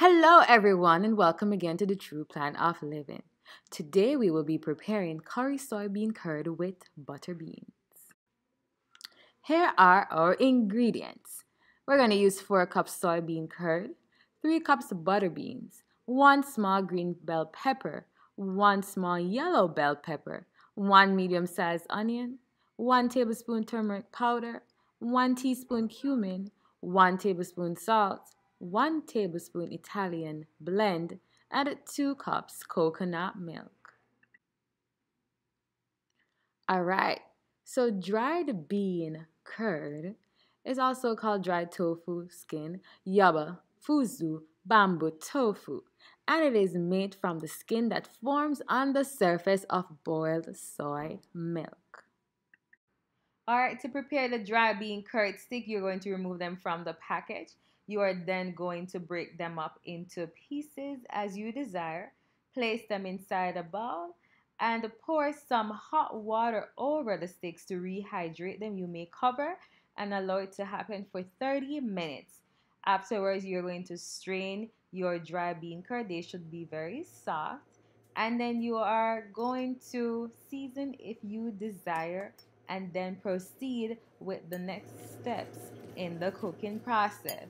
Hello, everyone, and welcome again to the True Plan of Living. Today we will be preparing curry soybean curd with butter beans. Here are our ingredients. We're going to use 4 cups soybean curd, 3 cups butter beans, 1 small green bell pepper, 1 small yellow bell pepper, 1 medium sized onion, 1 tablespoon turmeric powder, 1 teaspoon cumin, 1 tablespoon salt, 1 tablespoon Italian blend, and 2 cups coconut milk. Alright, so dried bean curd is also called dried tofu skin, yuba, fuzhu, bamboo tofu, and it is made from the skin that forms on the surface of boiled soy milk. Alright, to prepare the dry bean curd stick, you're going to remove them from the package. You are then going to break them up into pieces as you desire. Place them inside a bowl and pour some hot water over the sticks to rehydrate them. You may cover and allow it to happen for 30 minutes. Afterwards, you're going to strain your dry bean curd. They should be very soft. And then you are going to season if you desire and then proceed with the next steps in the cooking process.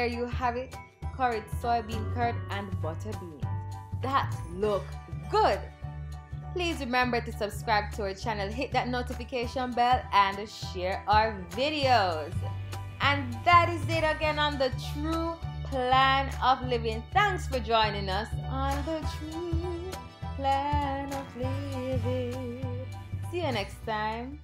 There you have it curried soybean curd and butter beans. That look good! Please remember to subscribe to our channel, hit that notification bell, and share our videos. And that is it again on the True Plan of Living. Thanks for joining us on the True Plan of Living. See you next time.